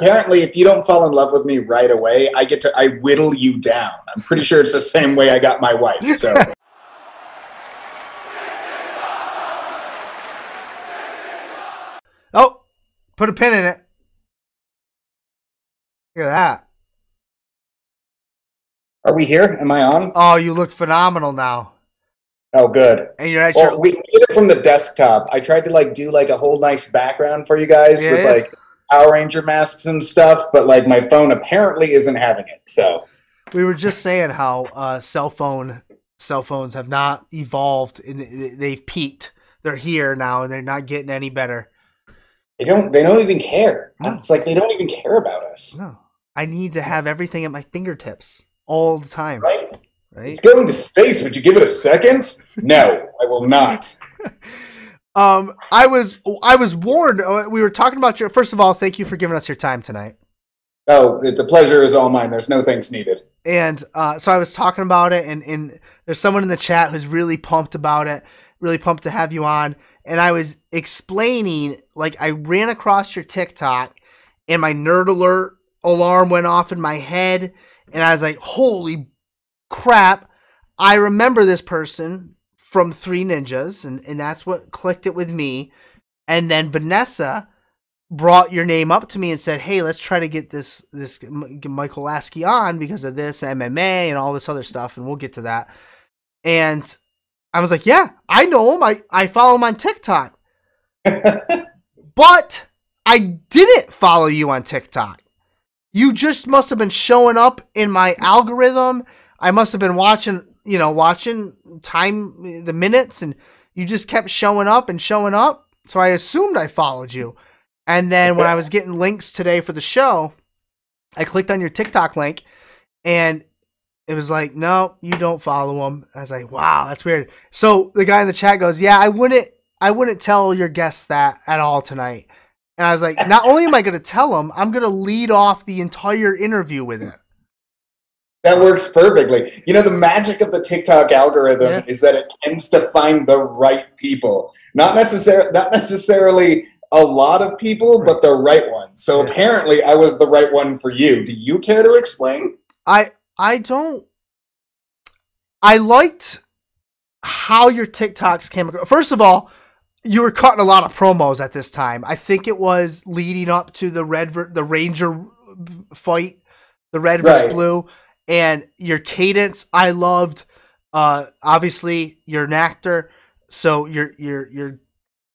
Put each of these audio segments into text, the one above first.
apparently, if you don't fall in love with me right away, I get to I whittle you down. I'm pretty sure it's the same way I got my wife. So. Oh, put a pin in it. Look at that. Are we here? Am I on? Oh, you look phenomenal now. Oh, good. And you're at Well, your we did it from the desktop. I tried to like do like a whole nice background for you guys Yeah, with yeah. like Power Ranger masks and stuff, but like my phone apparently isn't having it. So we were just saying how uh, cell phone cell phones have not evolved and they've peaked. They're here now and they're not getting any better. they don't they don't even care. No. It's like they don't even care about us. No. I need to have everything at my fingertips all the time, Right? right? It's going to space. Would you give it a second? No, I will not. Um, I was I was warned. uh, We were talking about your. First of all, thank you for giving us your time tonight. Oh, the pleasure is all mine. There's no thanks needed. And uh, so I was talking about it, and, and there's someone in the chat who's really pumped about it, really pumped to have you on. And I was explaining, like, I ran across your TikTok, and my nerd alert alarm went off in my head, and I was like, holy crap, I remember this person from Three Ninjas, and, and that's what clicked it with me. And then Vanessa brought your name up to me and said, "Hey, let's try to get this this Mike O'Laskey on because of this MMA and all this other stuff, and we'll get to that." And I was like, "Yeah, I know him. I I follow him on TikTok, but I didn't follow you on TikTok. You just must have been showing up in my algorithm. I must have been watching, you know, watching time the minutes, and you just kept showing up and showing up. So I assumed I followed you." And then when I was getting links today for the show, I clicked on your TikTok link and it was like, no, you don't follow him. I was like, wow, that's weird. So the guy in the chat goes, yeah, I wouldn't, I wouldn't tell your guests that at all tonight. And I was like, not only am I going to tell them, I'm going to lead off the entire interview with it. That works perfectly. You know, the magic of the TikTok algorithm Yeah. is that it tends to find the right people. Not necessarily not necessarily a lot of people, but the right ones. So Yeah. apparently I was the right one for you. Do you care to explain? I, I don't, I liked how your TikToks came across. First of all, you were cutting a lot of promos at this time. I think it was leading up to the red, ver- the Ranger fight, the red versus Right. blue, and your cadence. I loved. Uh, obviously, you're an actor, so you're you're you're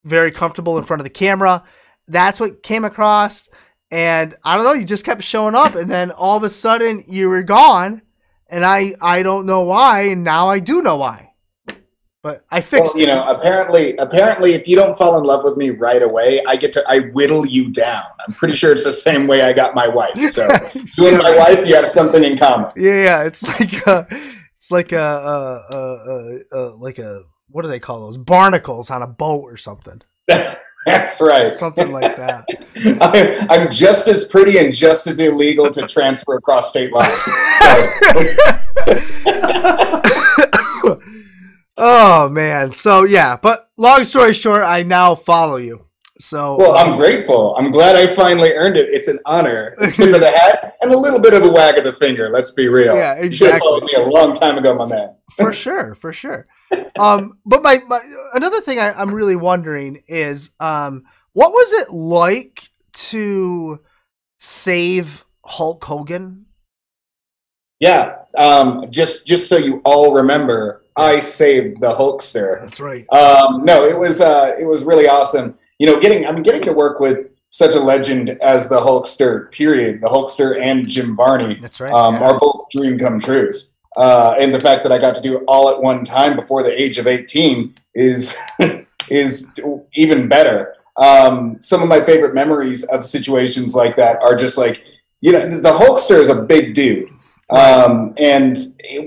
very comfortable in front of the camera. That's what came across, and I don't know. You just kept showing up, and then all of a sudden you were gone, and I I don't know why, and now I do know why. But I Well, fixed you it. know, apparently apparently if you don't fall in love with me right away, I get to I whittle you down. I'm pretty sure it's the same way I got my wife. So you and my wife, you have something in common. Yeah, yeah, it's like a, it's like a, a, a, a, a like a what do they call those barnacles on a boat or something, That's right. something like that. I, I'm just as pretty and just as illegal to transfer across state lines. So, oh man, so yeah, but long story short, I now follow you. So well, um, I'm grateful. I'm glad I finally earned it. It's an honor. A tip of the hat and a little bit of a wag of the finger. Let's be real. Yeah, exactly. You should have followed me a long time ago, my man. for sure, for sure. Um, but my, my another thing I, I'm really wondering is, um, what was it like to save Hulk Hogan? Yeah. Um, just just so you all remember, I saved the Hulkster. That's right. Um, no, it was uh, it was really awesome. You know, getting I'm getting to work with such a legend as the Hulkster. Period. The Hulkster and Jim Varney That's right. um, yeah. are both dream come trues. Uh, and the fact that I got to do it all at one time before the age of 18 is is even better. Um, some of my favorite memories of situations like that are just like, you know, the Hulkster is a big dude. Um, and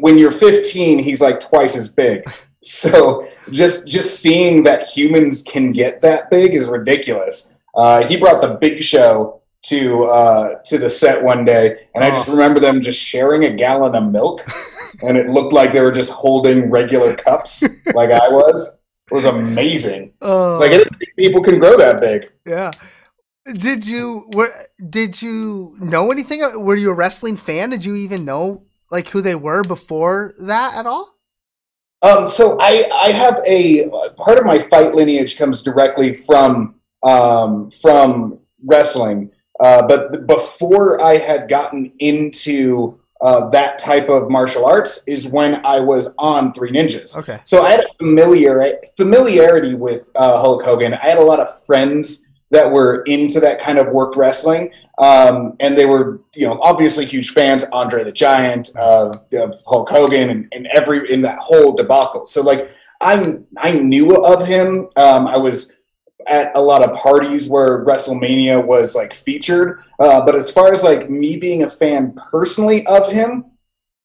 when you're 15, he's like twice as big. So just just seeing that humans can get that big is ridiculous. Uh, he brought the Big Show to uh, to the set one day, and I just Oh. remember them just sharing a gallon of milk, and it looked like they were just holding regular cups, like I was. It was amazing. Oh, It's like I didn't think people can grow that big. yeah. Did you were did you know anything? Were you a wrestling fan? Did you even know like who they were before that at all? Um, so I I have a part of my fight lineage comes directly from um, from wrestling, uh, but before I had gotten into uh, that type of martial arts is when I was on Three Ninjas. Okay. So I had a familiar familiarity with uh, Hulk Hogan. I had a lot of friends that were into that kind of worked wrestling, um, and they were, you know, obviously huge fans. Andre the Giant, of, Hulk Hogan, and, and, every in that whole debacle. So like I I knew of him. Um, I was at a lot of parties where WrestleMania was like featured. Uh, but as far as like me being a fan personally of him,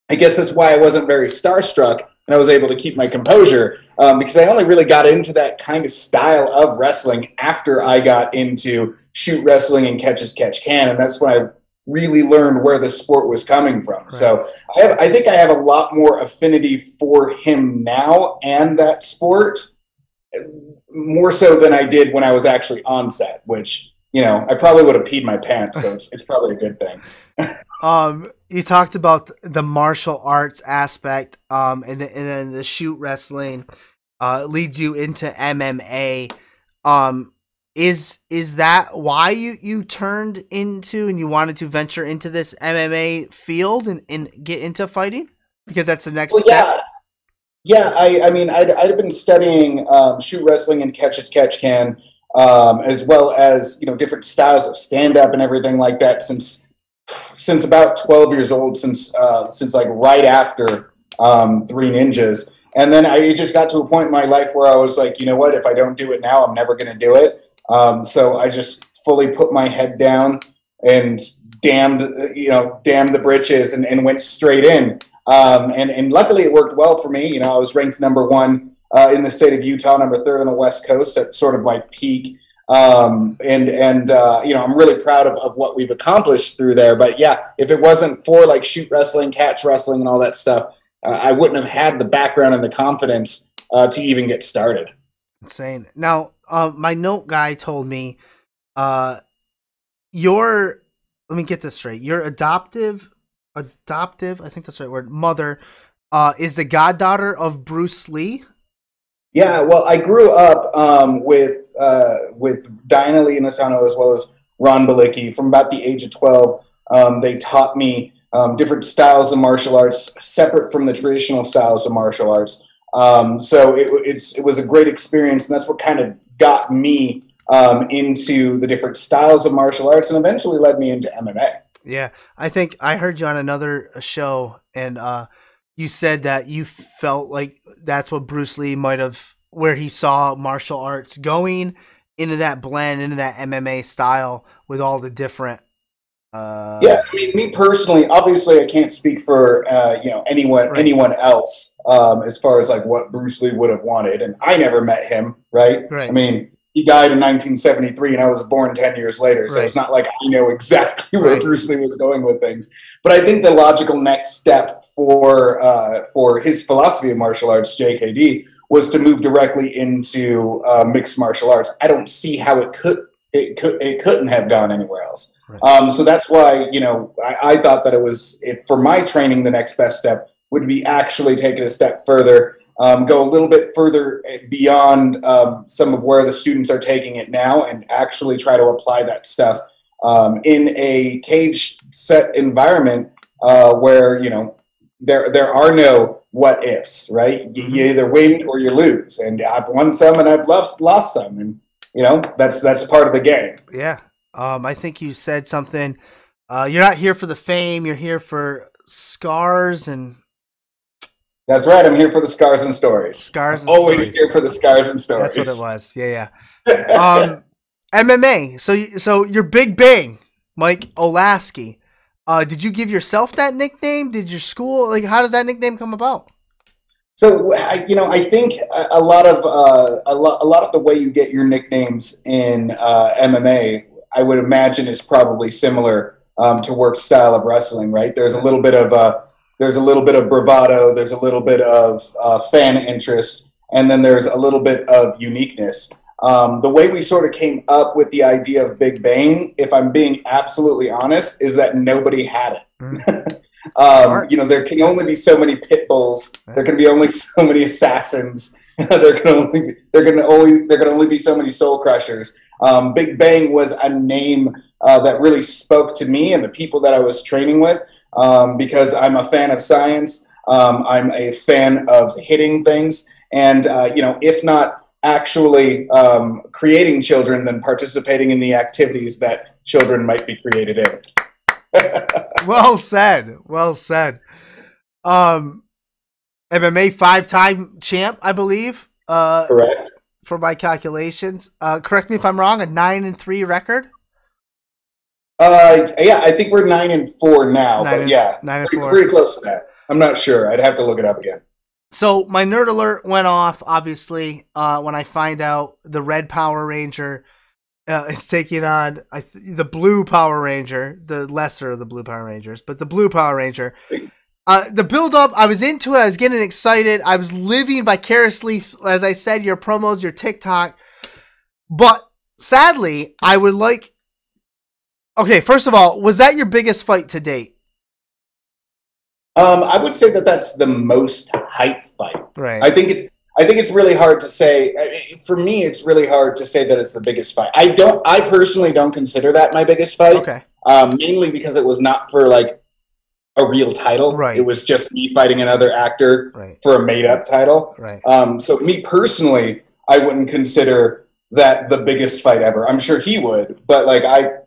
I guess that's why I wasn't very starstruck and I was able to keep my composure um, because I only really got into that kind of style of wrestling after I got into shoot wrestling and catch as catch can, and that's when I really learned where the sport was coming from. Right. So I, have, I think I have a lot more affinity for him now and that sport more so than I did when I was actually on set, which you know I probably would have peed my pants. So it's, it's probably a good thing. um, you talked about the martial arts aspect, um, and, the, and then the shoot wrestling uh, leads you into MMA. Um, is is that why you you turned into and you wanted to venture into this MMA field and, and get into fighting? Because that's the next well, step. Yeah. Yeah, I, I mean, I'd, I'd been studying um, shoot wrestling and catch as catch can, um, as well as you know different styles of stand up and everything like that since since about 12 years old, since uh, since like right after um, Three Ninjas, and then I just got to a point in my life where I was like, you know what, if I don't do it now, I'm never going to do it. Um, so I just fully put my head down and damned, you know, damned the britches and, and went straight in. Um, and, and luckily it worked well for me. You know, I was ranked number one uh, in the state of Utah, number third on the West Coast at sort of like peak. Um, and, and, uh, you know, I'm really proud of, of what we've accomplished through there. But yeah, if it wasn't for like shoot wrestling, catch wrestling, and all that stuff, uh, I wouldn't have had the background and the confidence uh, to even get started. Insane. Now, uh, my note guy told me, uh, your, let me get this straight. Your adoptive adoptive, I think that's the right word, mother, uh, is the goddaughter of Bruce Lee. Yeah, well, I grew up um, with uh, with Diana Lee Inosanto as well as Ron Balicki. From about the age of twelve, um, they taught me um, different styles of martial arts, separate from the traditional styles of martial arts. Um, so it, it's it was a great experience, and that's what kind of got me um, into the different styles of martial arts, and eventually led me into MMA. Yeah, I think I heard you on another show, and uh, you said that you felt like that's what Bruce Lee might have, where he saw martial arts going into that blend, into that MMA style with all the different. Uh, yeah, I mean, me personally, obviously, I can't speak for uh, you know anyone right. anyone else um, as far as like what Bruce Lee would have wanted, and I never met him, right? Right. I mean, he died in 1973 and I was born 10 years later. So right. it's not like I know exactly where right. Bruce Lee was going with things. But I think the logical next step for uh, for his philosophy of martial arts, JKD, was to move directly into uh, mixed martial arts. I don't see how it could it could it couldn't have gone anywhere else. Right. Um, so that's why you know I, I thought that it was it, for my training the next best step would be actually taking a step further um, go a little bit further beyond um, some of where the students are taking it now and actually try to apply that stuff um, in a cage set environment uh, where you know there there are no what ifs right? You, you, mm-hmm. either win or you lose and i've won some and i've lost lost some and you know that's that's part of the game. Yeah. Um, i think you said something uh, you're not here for the fame you're here for scars and that's right. I'm here for the scars and stories. Scars and always stories. here for the scars and stories. That's what it was. Yeah, yeah. um, MMA. So, so you're Big Bang, Mike O'Laskey. Uh, did you give yourself that nickname? Did your school like? How does that nickname come about? So you know, I think a lot of uh, a, lot, a lot of the way you get your nicknames in uh, MMA, I would imagine, is probably similar um, to work style of wrestling. Right? There's a little bit of a there's a little bit of bravado, there's a little bit of uh, fan interest, and then there's a little bit of uniqueness. Um, the way we sort of came up with the idea of Big Bang, if I'm being absolutely honest, is that nobody had it. Mm. um, you know, there can only be so many pit bulls. There can be only so many assassins. there can only there can only there can only be so many soul crushers. Um, Big Bang was a name uh, that really spoke to me and the people that I was training with um, because I'm a fan of science. Um, I'm a fan of hitting things, and uh, you know, if not actually um, creating children, then participating in the activities that children might be created in. well said. Well said. Um, MMA five-time champ, I believe. Uh, Correct. For my calculations, uh, correct me if I'm wrong. A nine and three record. Uh, yeah, I think we're nine and four now, nine but yeah, nine and pretty, four. pretty close to that. I'm not sure. I'd have to look it up again. So my nerd alert went off, obviously, uh, when I find out the red Power Ranger uh, is taking on th- the blue Power Ranger, the lesser of the blue Power Rangers, but the blue Power Ranger. Uh, the build up, I was into it. I was getting excited. I was living vicariously, as I said, your promos, your TikTok. But sadly, I would like. Okay, first of all, was that your biggest fight to date? Um, I would say that that's the most hype fight. Right. I think it's I think it's really hard to say. For me, it's really hard to say that it's the biggest fight. I don't. I personally don't consider that my biggest fight. Okay. Um, mainly because it was not for like a real title. Right. It was just me fighting another actor right. for a made up title. Right. Um, so me personally, I wouldn't consider that the biggest fight ever. I'm sure he would, but like I,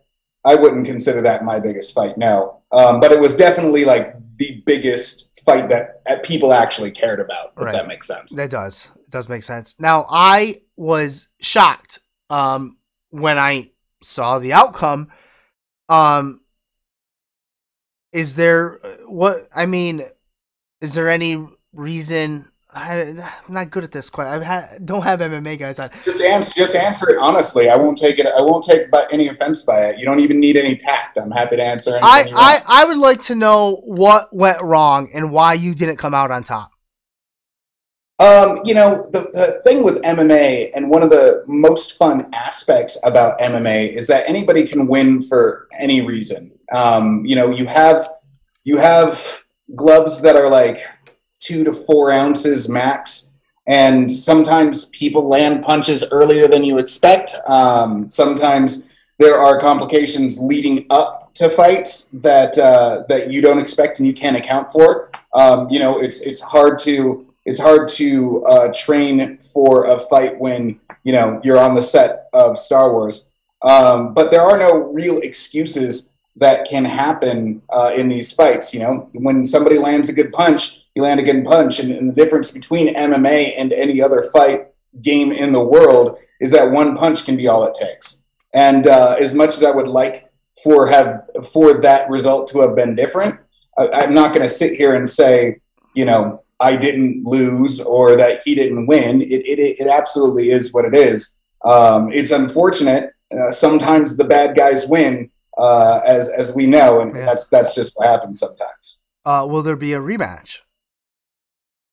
I wouldn't consider that my biggest fight. No. Um, but it was definitely like the biggest fight that uh, people actually cared about. If Right. that makes sense. That does. It does make sense. Now, I was shocked um, when I saw the outcome. Um, is there what I mean? Is there any reason? I, I'm not good at this. Quite. I ha- don't have MMA guys on. Just answer, just answer it honestly. I won't take it. I won't take by, any offense by it. You don't even need any tact. I'm happy to answer. I, I. I would like to know what went wrong and why you didn't come out on top. Um, you know, the, the thing with MMA and one of the most fun aspects about MMA is that anybody can win for any reason. Um, you know, you have you have gloves that are like two to four ounces max, and sometimes people land punches earlier than you expect. Um, sometimes there are complications leading up to fights that uh, that you don't expect and you can't account for. Um, you know, it's it's hard to it's hard to uh, train for a fight when you know you're on the set of Star Wars. Um, but there are no real excuses that can happen uh, in these fights. You know, when somebody lands a good punch, you land a good punch, and, and the difference between MMA and any other fight game in the world is that one punch can be all it takes. And uh, as much as I would like for have for that result to have been different, I, I'm not going to sit here and say, you know, I didn't lose or that he didn't win. It, it, it absolutely is what it is. Um, it's unfortunate. Uh, sometimes the bad guys win, uh, as as we know, and Yeah. that's that's just what happens sometimes. Uh, will there be a rematch?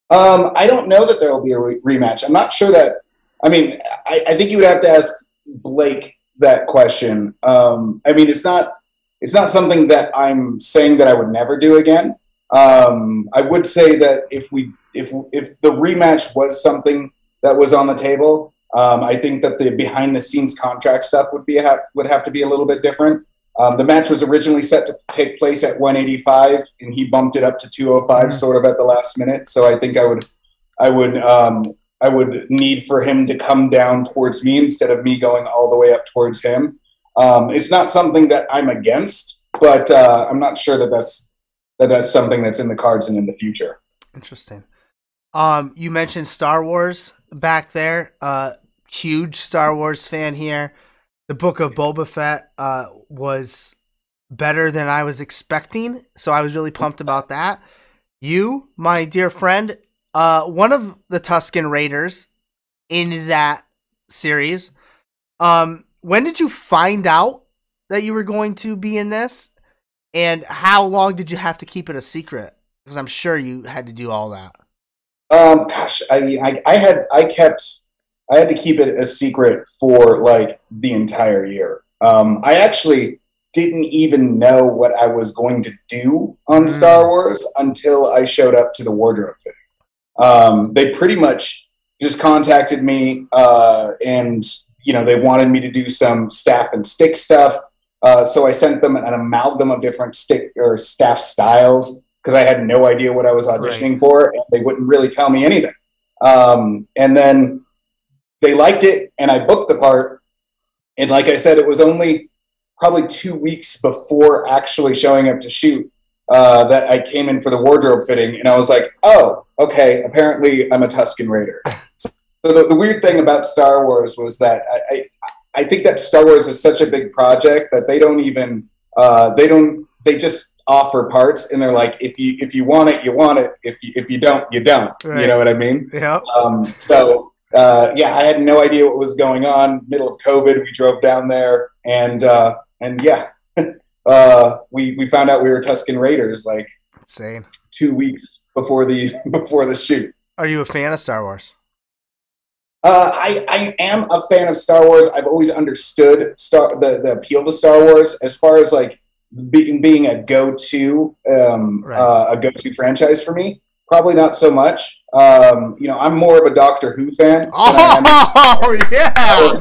Um, I don't know that there will be a re- rematch. I'm not sure that. I mean, I, I think you would have to ask Blake that question. Um, I mean, it's not it's not something that I'm saying that I would never do again. Um, I would say that if we if if the rematch was something that was on the table, um, I think that the behind the scenes contract stuff would be ha- would have to be a little bit different. Um, the match was originally set to take place at 185, and he bumped it up to 205, Mhm. sort of at the last minute. So I think I would I would um, I would need for him to come down towards me instead of me going all the way up towards him. Um, it's not something that I'm against, but uh, I'm not sure that that's that that's something that's in the cards and in the future. Interesting. Um, you mentioned Star Wars back there. Uh, huge Star Wars fan here. The Book of Boba Fett uh, was better than I was expecting, so I was really pumped about that. You, my dear friend, uh, one of the Tusken Raiders in that series. Um, when did you find out that you were going to be in this? And how long did you have to keep it a secret? Because I'm sure you had to do all that. Um, gosh, I mean, I, I had I kept I had to keep it a secret for like the entire year. Um, I actually didn't even know what I was going to do on mm. Star Wars until I showed up to the wardrobe fitting. Um, they pretty much just contacted me uh, and you know they wanted me to do some staff and stick stuff. Uh, so I sent them an amalgam of different stick or staff styles because I had no idea what I was auditioning right. for, and they wouldn't really tell me anything. Um, and then they liked it, and I booked the part. And like I said, it was only probably two weeks before actually showing up to shoot uh, that I came in for the wardrobe fitting, and I was like, "Oh, okay. Apparently, I'm a Tusken Raider." So the, the weird thing about Star Wars was that I, I, I think that Star Wars is such a big project that they don't even uh, they don't they just offer parts and they're like if you if you want it you want it if you if you don't you don't right. you know what I mean yeah um, so uh, yeah I had no idea what was going on middle of COVID we drove down there and uh, and yeah uh, we we found out we were Tusken Raiders like insane two weeks before the before the shoot. Are you a fan of Star Wars? Uh, I I am a fan of Star Wars. I've always understood Star the the appeal to Star Wars as far as like being being a go to um, right. uh, a go to franchise for me. Probably not so much. Um, you know, I'm more of a Doctor Who fan. Oh yeah.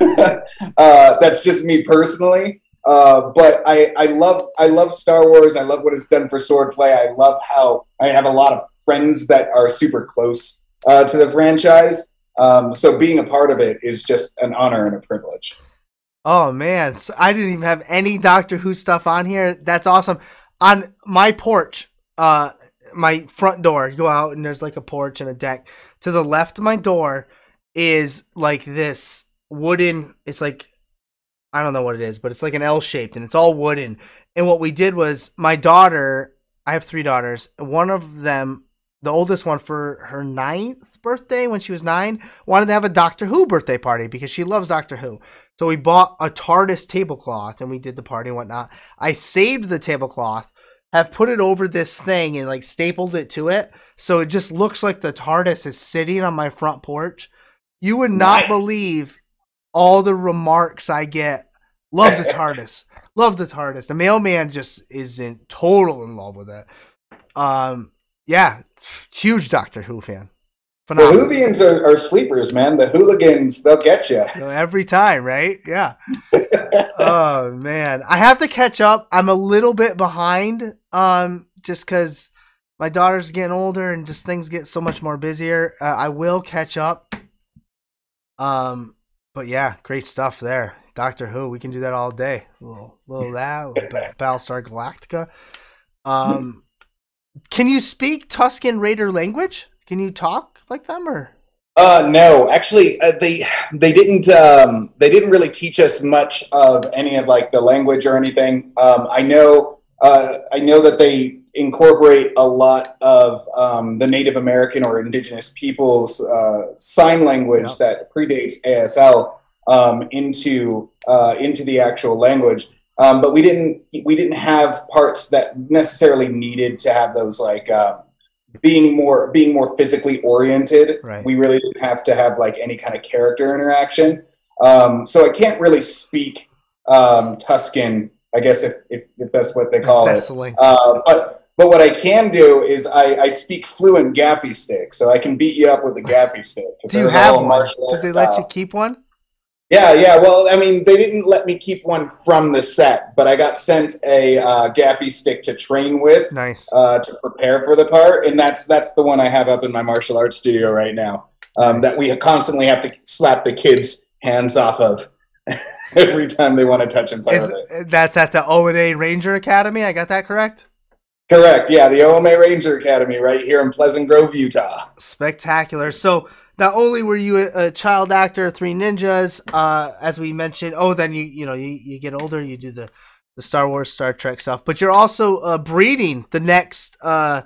uh, that's just me personally. Uh, but I, I love I love Star Wars. I love what it's done for swordplay. I love how I have a lot of friends that are super close uh, to the franchise. Um, so being a part of it is just an honor and a privilege. Oh man, so I didn't even have any Doctor Who stuff on here. That's awesome. On my porch, uh, my front door, you go out and there's like a porch and a deck. To the left of my door is like this wooden. It's like I don't know what it is, but it's like an L shaped and it's all wooden. And what we did was my daughter, I have three daughters, one of them, the oldest one for her ninth birthday when she was nine, wanted to have a Doctor Who birthday party because she loves Doctor Who. So we bought a TARDIS tablecloth and we did the party and whatnot. I saved the tablecloth, have put it over this thing and like stapled it to it. So it just looks like the TARDIS is sitting on my front porch. You would not believe all the remarks I get. Love the TARDIS. Love the TARDIS. The mailman just is in total in love with it. Um, yeah, huge Doctor Who fan. Phenomenal. The Whovians are, are, sleepers, man. The hooligans, they'll get you every time, right? Yeah. oh man, I have to catch up. I'm a little bit behind, um, just because my daughter's getting older and just things get so much more busier. Uh, I will catch up. Um, but yeah, great stuff there. Doctor Who, we can do that all day. A little, little that, little Battlestar Galactica. Um, can you speak Tusken Raider language? Can you talk like them or? Uh, no, actually, uh, they they didn't um, they didn't really teach us much of any of like the language or anything. Um, I know uh, I know that they incorporate a lot of um, the Native American or Indigenous peoples' uh, sign language yeah. that predates ASL um, into uh, into the actual language. Um, but we didn't we didn't have parts that necessarily needed to have those like uh, being more being more physically oriented. Right. We really didn't have to have like any kind of character interaction. Um, so I can't really speak um, Tusken I guess if, if, if, that's what they call it. Uh, but but what I can do is I, I speak fluent gaffi stick, so I can beat you up with a gaffi stick. do you have one? Did they let you keep one? Yeah, yeah. Well, I mean, they didn't let me keep one from the set, but I got sent a uh, gaffi stick to train with. Nice. Uh, to prepare for the part, and that's that's the one I have up in my martial arts studio right now. Um, nice. That we constantly have to slap the kids' hands off of every time they want to touch and play Is, with it. That's at the O and A Ranger Academy. I got that correct. Correct. Yeah, the OMA Ranger Academy right here in Pleasant Grove, Utah. Spectacular. So not only were you a, a child actor, Three Ninjas, uh, as we mentioned. Oh, then you you know you, you get older, you do the the Star Wars, Star Trek stuff, but you're also uh, breeding the next uh,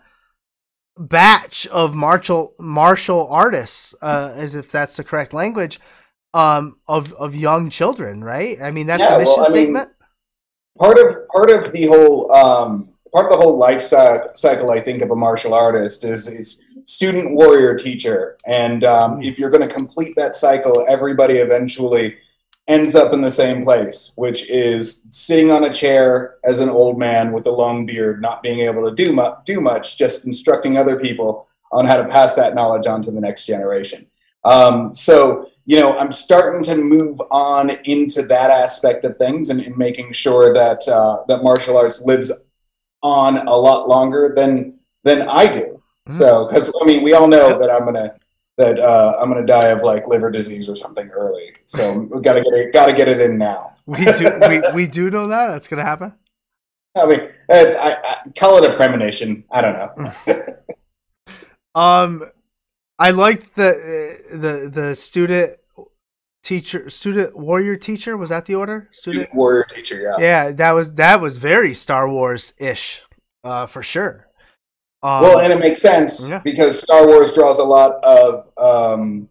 batch of martial martial artists, uh, as if that's the correct language, um, of of young children, right? I mean, that's yeah, the mission well, statement. Mean, part of part of the whole. Um, part of the whole life cycle, I think, of a martial artist is is student warrior teacher. And um, if you're going to complete that cycle, everybody eventually ends up in the same place, which is sitting on a chair as an old man with a long beard, not being able to do, mu- do much, just instructing other people on how to pass that knowledge on to the next generation. Um, so, you know, I'm starting to move on into that aspect of things and, and making sure that uh, that martial arts lives on a lot longer than than I do. Mm-hmm. So, because I mean, we all know that I'm gonna that uh, I'm gonna die of like liver disease or something early. So we gotta get it, gotta get it in now. we do we, we do know that that's gonna happen. I mean, it's, I, I call it a premonition. I don't know. um, I liked the uh, the the student teacher student warrior teacher was that the order student warrior teacher yeah yeah that was that was very star wars ish uh for sure um, well and it makes sense yeah. because star wars draws a lot of um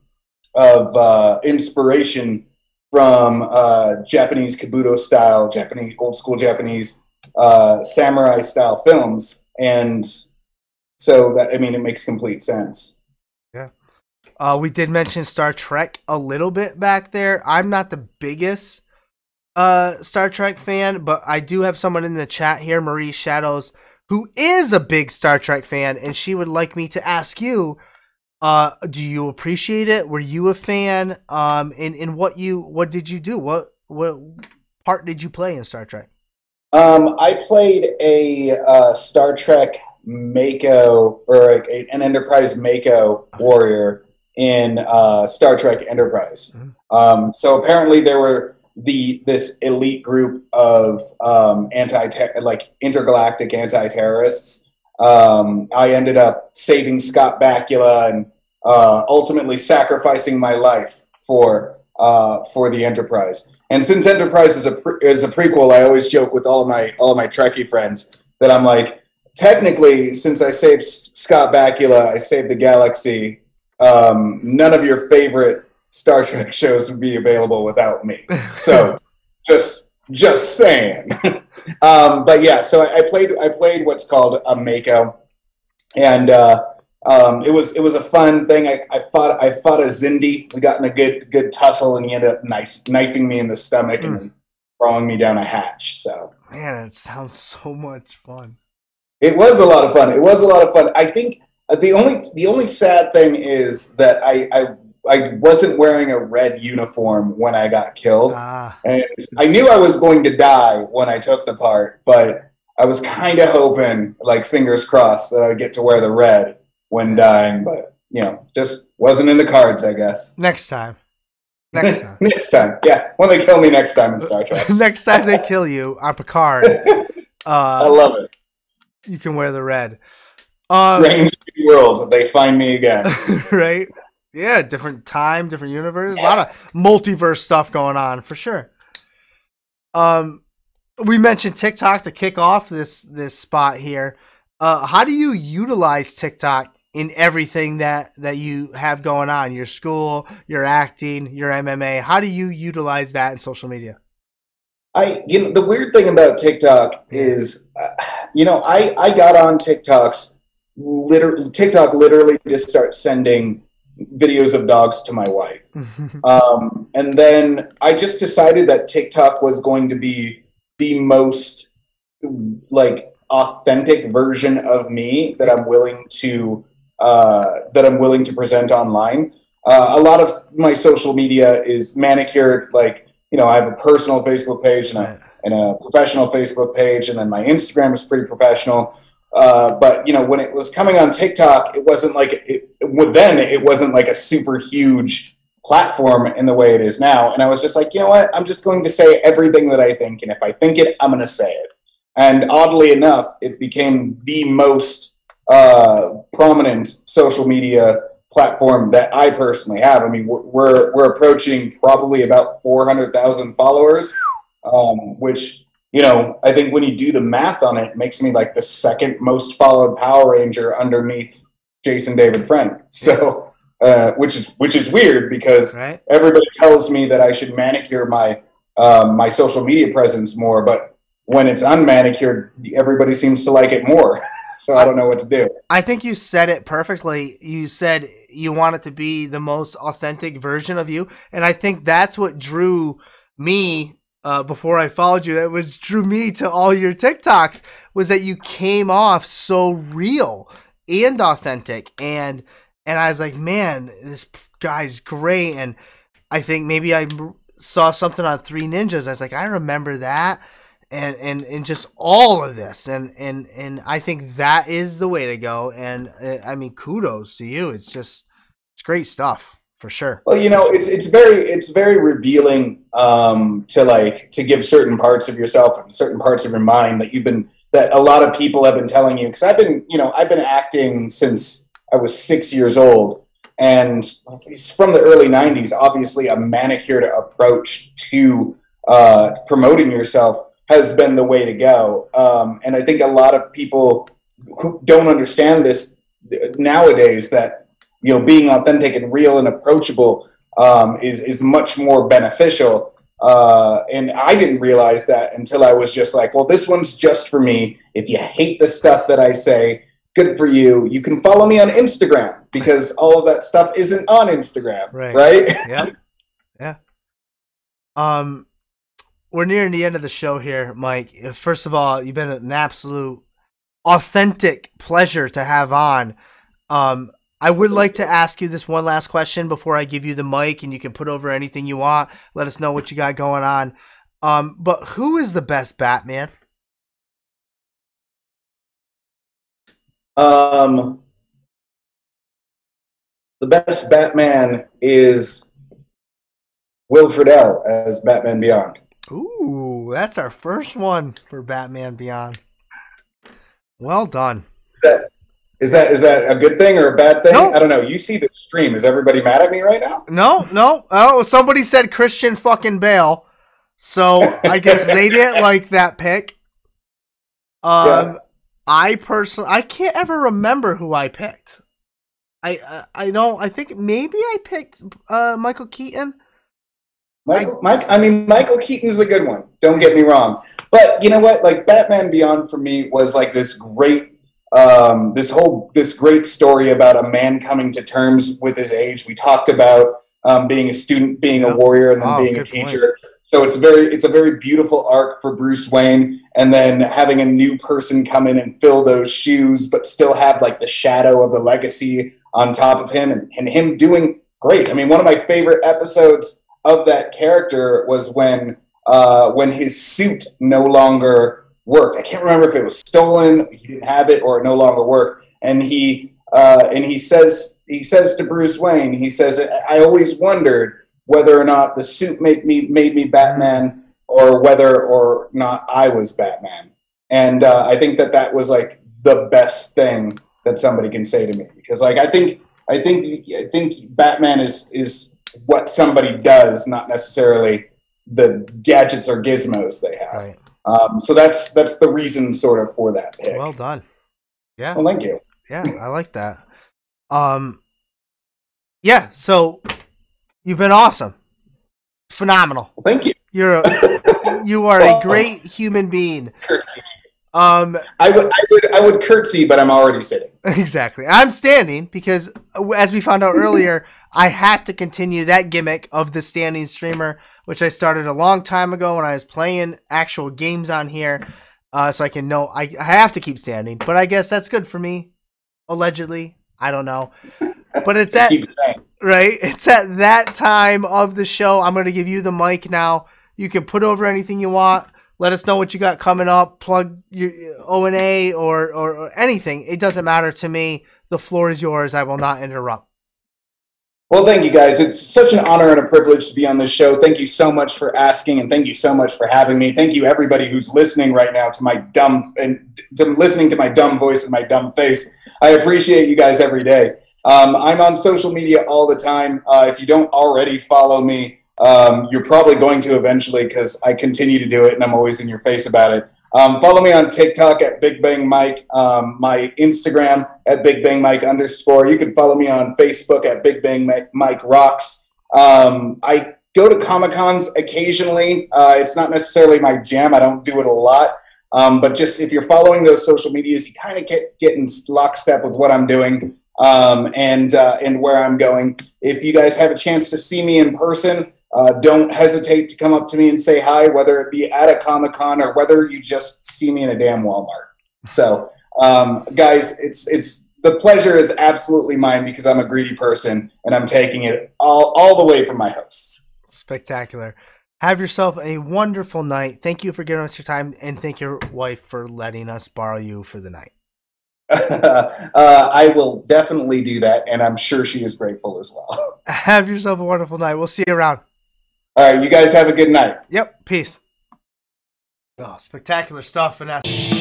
of uh inspiration from uh japanese kabuto style japanese old school japanese uh samurai style films and so that i mean it makes complete sense uh, we did mention Star Trek a little bit back there. I'm not the biggest uh, Star Trek fan, but I do have someone in the chat here, Marie Shadows, who is a big Star Trek fan, and she would like me to ask you, uh, do you appreciate it? Were you a fan? Um, and, and what you what did you do? What what part did you play in Star Trek? Um, I played a uh, Star Trek MACO or a, an Enterprise MACO warrior in uh, Star Trek Enterprise. Mm-hmm. Um, so apparently there were the this elite group of um, anti like intergalactic anti terrorists. Um, I ended up saving Scott Bakula and uh, ultimately sacrificing my life for uh, for the Enterprise. And since Enterprise is a pre- is a prequel, I always joke with all of my all of my Trekkie friends that I'm like, technically, since I saved Scott Bakula, I saved the galaxy um, none of your favorite Star Trek shows would be available without me. So just just saying. um, but yeah, so I, I, played I played what's called a MACO, and uh, um, it was it was a fun thing. I, I fought I fought a Xindi. We got in a good good tussle, and he ended up nice knifing me in the stomach mm. and throwing me down a hatch. So man, it sounds so much fun. It was a lot of fun. It was a lot of fun. I think uh, the only the only sad thing is that I, I I wasn't wearing a red uniform when I got killed, ah. and I knew I was going to die when I took the part, but I was kind of hoping, like fingers crossed, that I'd get to wear the red when dying. But you know, just wasn't in the cards, I guess. Next time. Next time. next time. Yeah, when they kill me next time in Star Trek. next time they kill you on Picard. Uh, I love it. You can wear the red. Um, Strange worlds they find me again. right? Yeah, different time, different universe. Yeah. A lot of multiverse stuff going on for sure. Um, we mentioned TikTok to kick off this this spot here. Uh, how do you utilize TikTok in everything that that you have going on? Your school, your acting, your MMA. How do you utilize that in social media? I you know the weird thing about TikTok is, uh, you know, I I got on TikToks literally TikTok literally just starts sending videos of dogs to my wife. um, and then I just decided that TikTok was going to be the most like authentic version of me that I'm willing to uh, that I'm willing to present online. Uh, a lot of my social media is manicured. Like you know, I have a personal Facebook page and a and a professional Facebook page, and then my Instagram is pretty professional. Uh, but you know, when it was coming on TikTok, it wasn't like it, then it wasn't like a super huge platform in the way it is now. And I was just like, you know what? I'm just going to say everything that I think, and if I think it, I'm going to say it. And oddly enough, it became the most uh, prominent social media platform that I personally have. I mean, we're we're approaching probably about 400,000 followers, um, which you know, I think when you do the math on it, it makes me like the second most followed Power Ranger underneath Jason David Frank. So, uh, which is which is weird because right. everybody tells me that I should manicure my um, my social media presence more, but when it's unmanicured, everybody seems to like it more. so I don't know what to do. I think you said it perfectly. You said you want it to be the most authentic version of you, and I think that's what drew me uh, before I followed you. that was drew me to all your TikToks was that you came off so real and authentic, and and I was like, man, this guy's great, and I think maybe I saw something on Three Ninjas. I was like, I remember that. And and and just all of this. And and and I think that is the way to go. And uh, I mean kudos to you. It's just it's great stuff for sure. Well you know it's it's very it's very revealing um to like to give certain parts of yourself and certain parts of your mind that you've been that a lot of people have been telling you. Because I've been you know I've been acting since I was 6 years old. And from the early 90s obviously a manicured approach to uh, promoting yourself has been the way to go. Um, and I think a lot of people who don't understand this nowadays that you know being authentic and real and approachable um, is is much more beneficial. Uh, and I didn't realize that until I was just like, well, this one's just for me. If you hate the stuff that I say, good for you. You can follow me on Instagram because all of that stuff isn't on Instagram, right? Right? Yeah. Yeah. Um, we're nearing the end of the show here, Mike. First of all, you've been an absolute authentic pleasure to have on. Um, I would like to ask you this one last question before I give you the mic, and you can put over anything you want. Let us know what you got going on. Um, but who is the best Batman? Um, the best Batman is Will Friedle as Batman Beyond. Ooh, that's our first one for Batman Beyond. Well done. That is that is that a good thing or a bad thing? I don't know. You see the stream. Is everybody mad at me right now? No, no. Oh, somebody said Christian fucking Bale. So I guess they didn't like that pick. Um, yeah. I personally, I can't ever remember who I picked. I, uh, I don't. I think maybe I picked uh, Michael Keaton. Michael, Mike, I mean, Michael Keaton is a good one. Don't get me wrong, but you know what? Like Batman Beyond for me was like this great, um, this whole this great story about a man coming to terms with his age. We talked about um, being a student, being a warrior, and then oh, being a teacher. Point. So it's very it's a very beautiful arc for Bruce Wayne, and then having a new person come in and fill those shoes, but still have like the shadow of the legacy on top of him, and, and him doing great. I mean, one of my favorite episodes of that character was when uh, when his suit no longer worked. I can't remember if it was stolen, he didn't have it, or it no longer worked. And he uh, and he says he says to Bruce Wayne, he says, "I always wondered whether or not the suit made me made me Batman, or whether or not I was Batman." And uh, I think that that was like the best thing that somebody can say to me because, like, I think I think I think Batman is is what somebody does, not necessarily the gadgets or gizmos they have. Right. Um, so that's that's the reason, sort of, for that pick. Well done. Yeah. Well, thank you. Yeah, I like that. Um, yeah. So you've been awesome, phenomenal. Well, thank you. You're a, you are a great human being. Um, I would, I would, I would curtsy, but I'm already sitting. Exactly. I'm standing because, as we found out earlier, I had to continue that gimmick of the standing streamer, which I started a long time ago when I was playing actual games on here. Uh, so I can know I, I have to keep standing, but I guess that's good for me. Allegedly, I don't know, but it's at right. It's at that time of the show. I'm going to give you the mic now. You can put over anything you want let us know what you got coming up. Plug your O and A or, or anything. It doesn't matter to me. The floor is yours. I will not interrupt. Well, thank you guys. It's such an honor and a privilege to be on this show. Thank you so much for asking, and thank you so much for having me. Thank you, everybody who's listening right now to my dumb and to listening to my dumb voice and my dumb face. I appreciate you guys every day. Um, I'm on social media all the time. Uh, if you don't already follow me, um, you're probably going to eventually because I continue to do it and I'm always in your face about it. Um, follow me on TikTok at Big Bang Mike, um, my Instagram at Big Bang Mike underscore. You can follow me on Facebook at Big Bang Mike Rocks. Um, I go to Comic Cons occasionally. Uh, it's not necessarily my jam. I don't do it a lot. Um, but just if you're following those social medias, you kind of get get in lockstep with what I'm doing um, and uh, and where I'm going. If you guys have a chance to see me in person, uh, don't hesitate to come up to me and say hi, whether it be at a Comic Con or whether you just see me in a damn Walmart. So, um, guys, it's it's the pleasure is absolutely mine because I'm a greedy person and I'm taking it all all the way from my hosts. Spectacular. Have yourself a wonderful night. Thank you for giving us your time, and thank your wife for letting us borrow you for the night. uh, I will definitely do that, and I'm sure she is grateful as well. Have yourself a wonderful night. We'll see you around. All right, you guys have a good night. Yep, peace. Oh, spectacular stuff, Vanessa.